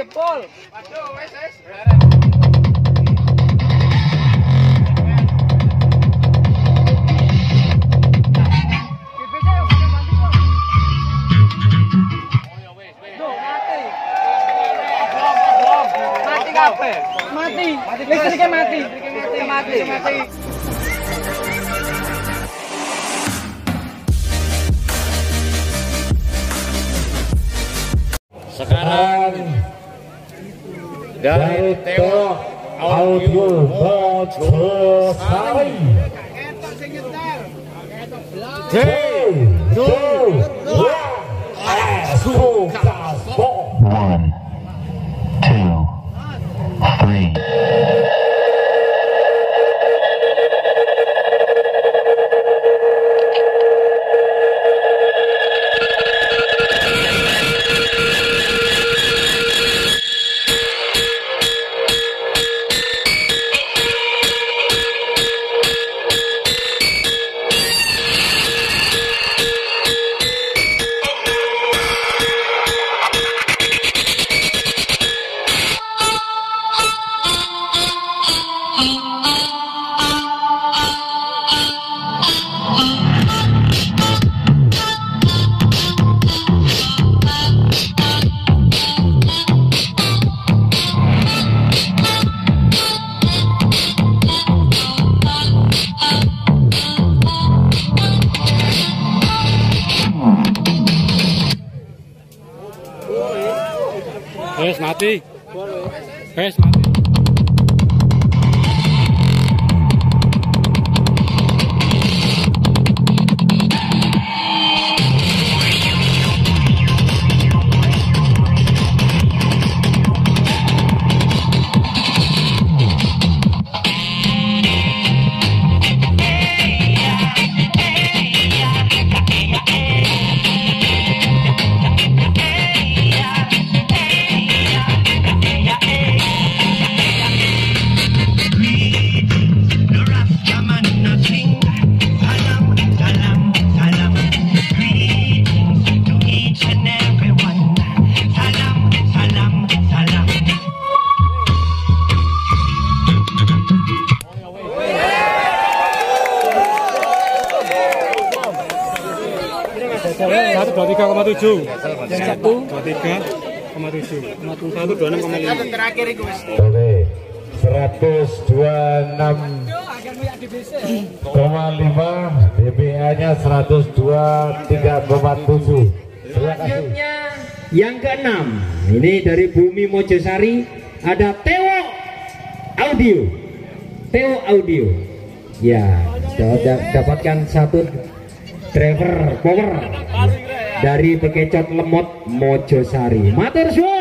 jebol. Waduh, wes wes. Mati. Mati. Listriknya mati. Mati. Mati. Sekarang dari Teo Audio Mojosari. One, two, three. Wes mati. Wes mati. Satu dua tiga koma tujuh. Satu dua tiga koma tujuh. Satu dua enam koma lima. Oke, 126,5 DBA-nya 102,3,7. Terima kasih. Yang keenam, ini dari Bumi Mojosari ada Teo Audio. Teo Audio. Ya, da- dapatkan satu driver power dari Bekecot Lemot Mojosari. Matur suwun.